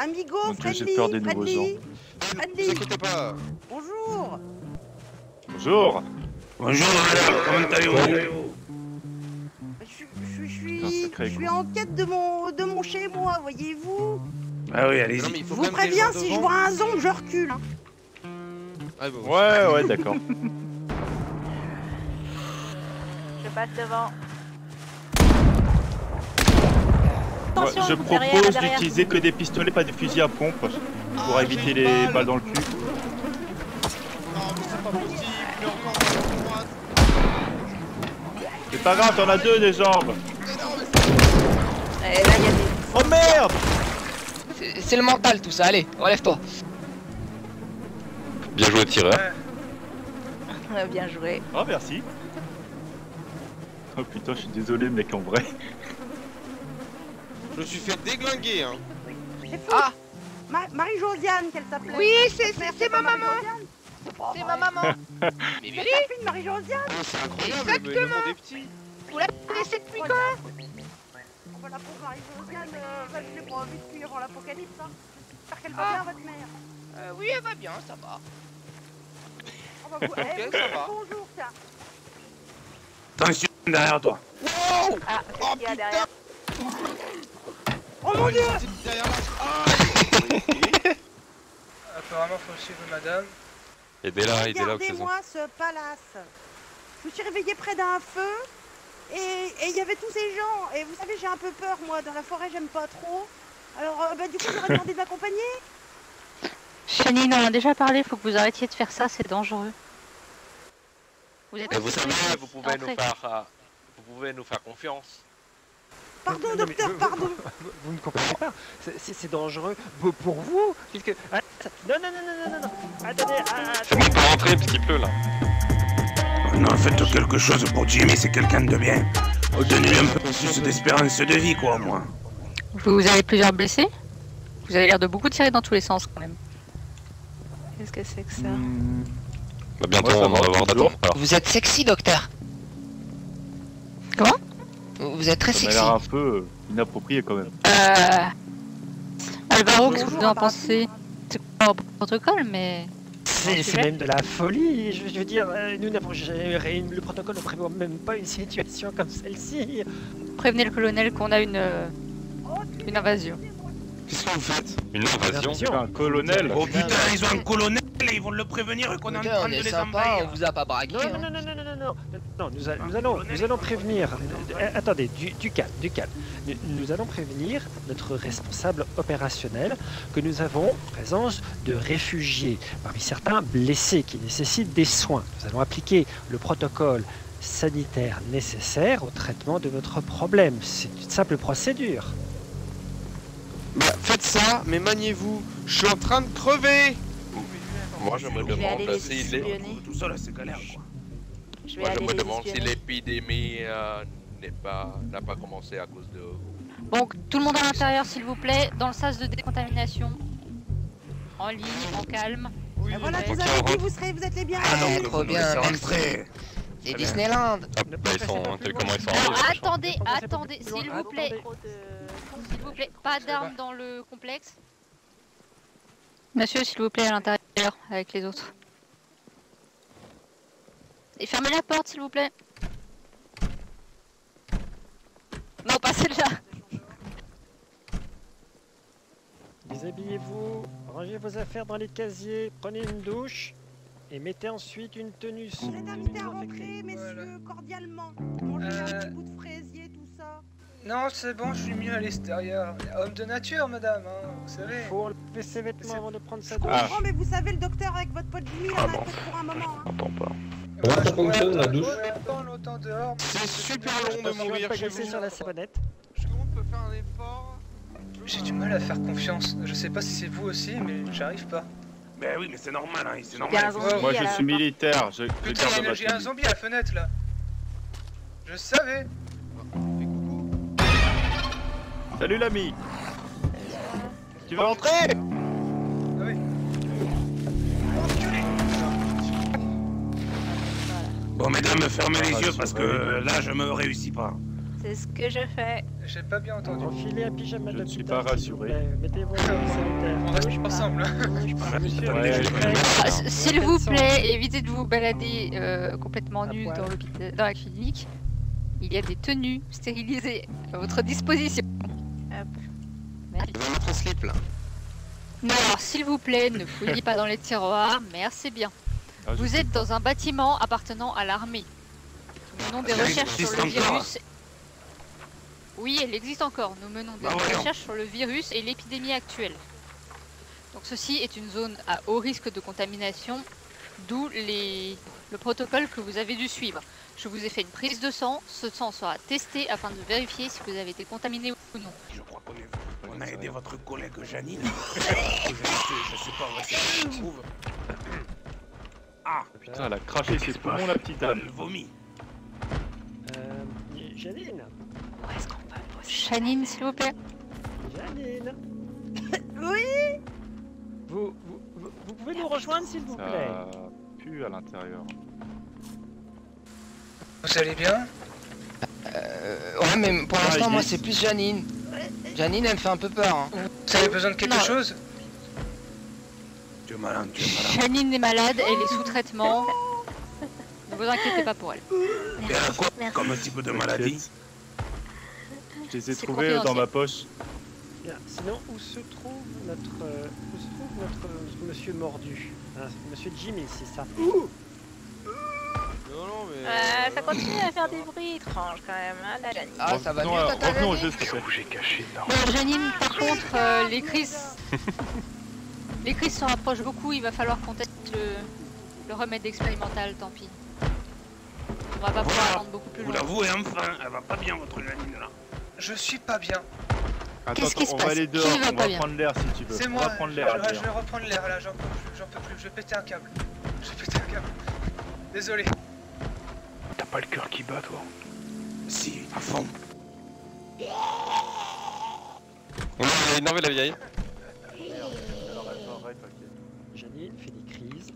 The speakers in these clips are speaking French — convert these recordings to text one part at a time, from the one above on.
Amigo, Mon Dieu, j'ai peur des nouveaux friendly, Ne vous friendly. inquiétez pas. Bonjour. Bonjour Bonjour madame, comment allez-vous Je suis, je en quête de mon, de mon chez moi, voyez-vous. Ah oui, Non, allez-y. mais il Je faut vous quand même des préviens, gens si je devant. vois un zombie, je recule. hein. Ah, bon, Ouais, ouais, d'accord. Je passe devant. Moi, Attention, je propose d'utiliser que des pistolets, pas des fusils à pompe, pour Ah, éviter les balle. balles dans le cul. Non, mais c'est pas possible. Il est encore droite. C'est pas grave, t'en as deux des jambes Et là, y a des. Oh merde C'est le mental tout ça, allez, relève-toi. Bien joué, tireur. Bien joué. Oh merci Oh putain, je suis désolé mec, en vrai. Je me suis fait déglinguer, hein. C'est fou. Ah Ma- Marie-Josiane, qu'elle s'appelait. Oui, c'est c'est- c'est ma maman. C'est ma maman. Mais C'est Billy, ta fille, Marie-Josiane. Oh, c'est incroyable, mais le monde est petit. Vous la connaissez depuis quand Oh, bah, la pauvre Marie-Josiane, euh, pas vue depuis avant l'apocalypse. Hein. J'espère qu'elle va Ah. bien, votre mère. Euh, Oui, elle va bien, ça va. Oh, bah, vous, eh, ça va. bonjour, tiens. Attention derrière toi. Wow Ah, Oh putain derrière? Oh mon dieu derrière. Apparemment, faut suivre madame. Aidez-la, aidez-la. Regardez-moi ce palace. Je me suis réveillée près d'un feu et il y avait tous ces gens. Et vous savez, j'ai un peu peur, moi. Dans la forêt, j'aime pas trop. Alors, euh, bah, du coup, j'aurais demandé de m'accompagner. Chanine, on en a déjà parlé, faut que vous arrêtiez de faire ça, c'est dangereux. Vous êtes vous savez, vous pouvez nous faire, euh, vous pouvez nous faire confiance. Pardon, Non, docteur, vous- pardon. Vous, vous ne comprenez pas C'est- C'est c'est dangereux pour pour vous puisque... Ah, Non, non, non, non, non, non, non Attendez, ah, C'est bon, on peut rentrer parce qu'il pleut là. Non, faites quelque chose pour Jimmy, c'est quelqu'un de bien. Donnez-lui un peu plus d'espérance de vie, quoi, au moins. Vous avez plusieurs blessés? Vous avez l'air de beaucoup tirer dans tous les sens quand même. Qu'est-ce que c'est que ça? Bah, bientôt, Ouais, ça on va va, avoir vous êtes sexy, docteur. Vous êtes très Ça m'a sexy. l'air un peu euh, inapproprié quand même. Euh... Alvaro, qu'est-ce que vous en pensez C'est pas un protocole, mais... C'est même de la folie. Je, je veux dire, euh, nous n'avons jamais le protocole ne prévoit même pas une situation comme celle-ci. Prévenez le colonel qu'on a une, euh, une invasion. Qu'est-ce que vous faites? Une invasion? Un colonel Oh putain, ils ont un colonel ils vont le prévenir qu'on est en train on de les sympa, on envahir. vous a pas braqué. Non, non, hein. non, non, non, non, non, non, non, nous, a- nous allons, nous allons prévenir. Euh, attendez, du, calme, du calme. Nous, allons prévenir notre responsable opérationnel que nous avons en présence de réfugiés, parmi certains blessés qui nécessitent des soins. Nous allons appliquer le protocole sanitaire nécessaire au traitement de votre problème. C'est une simple procédure. Bah, faites ça, mais maniez-vous. Je suis en train de crever. Moi, je me demande. Tout ça, c'est galère, quoi. Je vais moi, je aller me demande si l'épidémie euh, n'est pas, n'a pas commencé à cause de. Bon, tout le monde à l'intérieur, s'il vous plaît, dans le sas de décontamination. En ligne, en calme. Oui, Et voilà, vous avez dit, vous serez, vous êtes les Ah bienvenus. non, trop bien. C'est. Disneyland. Hop, là, ils sont, t'as vu comment ils sont Alors, arrivés attendez, attendez, s'il vous plaît, s'il vous plaît, pas d'armes dans le complexe. Monsieur, s'il vous plaît, à l'intérieur, avec les autres. Et fermez la porte, s'il vous plaît. Non, pas celle-là. Déshabillez-vous, rangez vos affaires dans les casiers, prenez une douche et mettez ensuite une tenue. Vous êtes invités à rentrer, messieurs, cordialement. Mangez un Euh, petit bout de fraisier, tout ça. Non, c'est bon, je suis mieux à l'extérieur. Homme de nature, madame, hein, vous savez. Il faut enlever ses vêtements avant de prendre sa Je comprends, mais vous savez, le docteur avec votre pote Jimmy, il en a pour un moment. hein. J'entends pas. Comment ça fonctionne, la douche. C'est super long de mourir chez vous. sur la savonnette. Je peut faire un effort? J'ai du mal à faire confiance. Je sais pas si c'est vous aussi, mais j'arrive pas. Ben oui, mais c'est normal, hein, c'est normal. zombie Moi je la suis militaire, je, je Putain, garde ma j'ai un zombie à la fenêtre là. Je savais. Salut l'ami Tu veux rentrer Ah oui. Bon, mesdames, fermez les yeux parce que là, je me réussis pas. C'est ce que je fais. J'ai pas bien entendu. Enfilez un pyjama Je ne suis pas rassuré. Mettez-vous ensemble. Ah, S'il vous plaît, évitez de vous balader euh, complètement nu poil. dans, l'hôpital- dans la clinique. Il y a des tenues stérilisées à votre disposition. Dans notre slip là. Non, alors s'il vous plaît, ne fouillez pas dans les tiroirs. Merci bien. Ah, Vous êtes dans un bâtiment appartenant à l'armée. Nous menons des recherches sur le virus. Oui, elle existe encore. Nous menons des Bah voyons. recherches sur le virus et l'épidémie actuelle. Donc ceci est une zone à haut risque de contamination, d'où les... le protocole que vous avez dû suivre. Je vous ai fait une prise de sang. Ce sang sera testé afin de vérifier si vous avez été contaminé ou non. Je crois qu'on est- on a aidé votre collègue Janine. je, sais, je sais pas où est-ce qu'elle se trouve. Ah, Putain, elle a craché ses poumons, la petite dame. elle vomit. Euh, Janine Chanine, s'il vous plaît. Janine Oui vous, vous, vous- vous pouvez nous rejoindre s'il vous plaît? Ça pue à l'intérieur. Vous allez bien euh, Ouais, mais pour Ah, l'instant, moi, est- c'est plus Janine. Janine, elle me fait un peu peur. hein. Vous avez besoin de quelque Non. chose Tu es malin, tu es malin. Chanine est malade, elle est sous traitement. Ne vous inquiétez pas pour elle. A quoi comme type de maladie Je les ai trouvés dans ma poche. Bien. Sinon, où se trouve notre, euh, où se trouve notre euh, monsieur mordu? Hein, Monsieur Jimmy, c'est ça Non, non, mais. Euh, ça continue à faire des bruits étranges quand même, hein, la Janine. Ah, ça va mieux, Revenons à- Tata Revenons au jeu, s'il te plaît. Bon, Janine, par contre, euh, les crises... les crises se rapprochent beaucoup, il va falloir qu'on teste le, le remède expérimental, tant pis. On va pas pouvoir Voilà. attendre beaucoup plus Vous longtemps. l'avouez enfin, elle va pas bien votre Janine là. Je suis pas bien. Attends, Qu'est-ce qui se on va passe aller dehors, va on pas va bien prendre l'air si tu veux. C'est on moi. va prendre je, l'air. je- je dehors. vais reprendre l'air là, j'en peux plus, j'en peux plus, je vais péter un câble. Je vais péter un câble. Désolé. T'as pas le cœur qui bat toi Si, à fond. On a énervé la vieille. Janine fait des crises.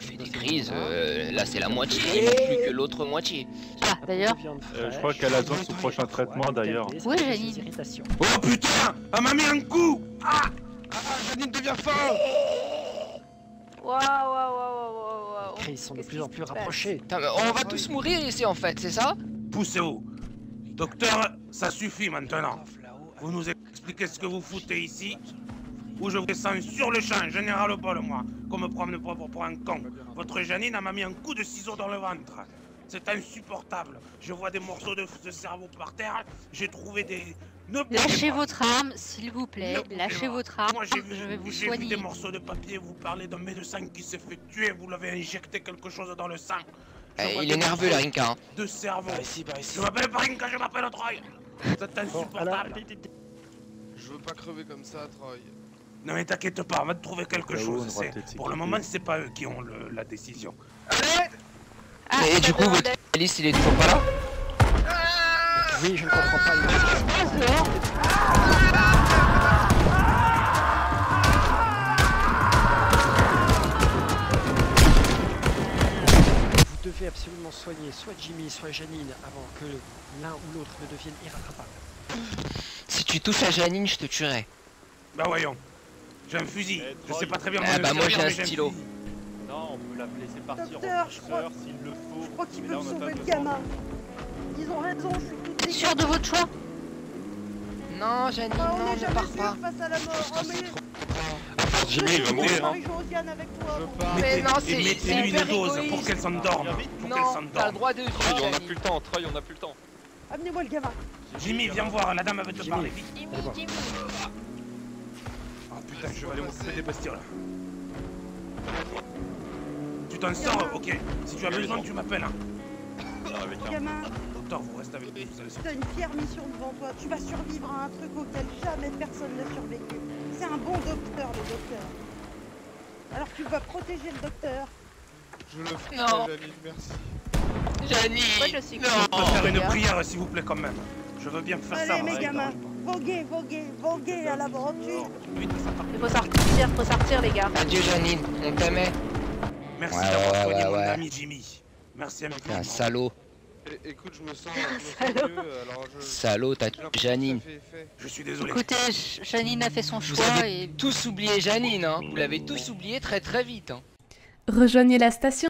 Fait des crises, euh, là c'est la moitié, et plus que l'autre moitié. Ah, d'ailleurs, De viande Euh, je crois qu'elle a besoin de des son prochain traitement, d'ailleurs. fait Janine. Oh putain Elle m'a mis un coup Ah Ah, Janine devient fin Waouh, waouh, waouh, crises sont de plus en plus mais on va tous mourir ici en fait, c'est ça Poussez-vous Docteur, ça suffit maintenant. Vous nous expliquez ce que vous foutez ici ou je vous descends sur le champ, général Paul, moi, qu'on me prenne pas pour, pour un con. Votre Janine m'a mis un coup de ciseau dans le ventre. C'est insupportable. Je vois des morceaux de, de cerveau par terre. J'ai trouvé des. Ne lâchez pas. votre arme, s'il vous plaît. Ne Lâchez pas. votre arme, Moi, j'ai vu, je vais vous j'ai vu soigner. des morceaux de papier. Vous parlez d'un médecin qui s'est fait tuer. Vous l'avez injecté quelque chose dans le sang. Je Eh, Il est nerveux la Rinka. Hein. De cerveau. Ici, par ici. Je m'appelle pas Rinka, je m'appelle Troy. C'est Bon, insupportable. Je veux pas crever comme ça, Troy. Non mais t'inquiète pas, on va te trouver quelque chose. Pour le moment, c'est pas eux qui ont le- la décision. Allez Et du coup, votre Alice il est toujours pas là Oui, je ne comprends pas. il- Vous devez absolument soigner soit Jimmy, soit Janine avant que l'un ou l'autre ne devienne irrattrapable. Si tu touches à Janine, je te tuerai. Bah voyons. J'ai un fusil. Je sais pas très bien Ah bah, moi, j'ai un stylo. On peut la laisser partir Docteur, en je crois- douceur s'il le faut. Je crois qu'ils peuvent on a sauver le gamin. Ils ont raison, je suis toute Sûr de votre choix? Non, Janine, Ah, on non, ne pars pas. face à la mort. Oh, mais... Jimmy, il va mourir, hein. Mais non, et c'est- mettez-lui une dose pour qu'elle s'endorme. Pour qu'elle Non, t'as le s'endorme. droit de Troy, vivre, on a Janine. plus le temps, Troy, on a plus le temps. Amenez-moi le gamin. Jimmy, viens voir, la dame veut te parler. Jimmy. Jimmy. Oh putain, je vais aller m'occuper des bestioles. T'en sors Ok. Si tu as besoin, tu m'appelles. Hein. Avec un Gamin, Docteur, vous restez avec nous. Vous allez t'as une fière mission devant toi. Tu vas survivre à un truc auquel jamais personne n'a survécu. C'est un bon docteur, le docteur. Alors tu vas protéger le docteur. Je le ferai, Non. Janine, merci. Janine Moi, je suis Je peux faire une prière, s'il vous plaît, quand même. Je veux bien faire ça. Allez, mes me gamins, voguez, voguez, voguez à l'aventure. Il faut sortir, faut sortir les gars. Adieu Janine, on t'aimait. Merci Ouais, d'avoir soigné ouais, mon ami Jimmy. Merci T'es infiniment. un salaud. É- Écoute, je me sens, je me sens mieux, alors je... Salaud, t'as Janine. ça fait effet. Je suis désolé. Écoutez, Janine a fait son Vous choix avez et tous oublié Janine, hein Vous l'avez tous oublié très très vite, hein Rejoignez la station